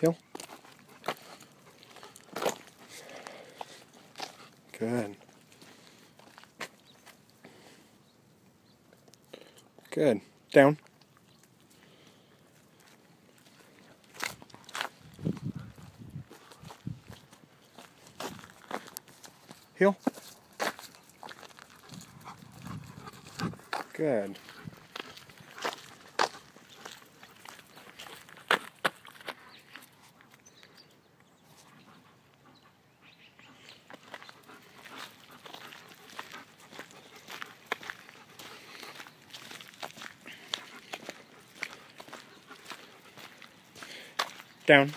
Heel. Good. Good. Down. Heel. Good. Down.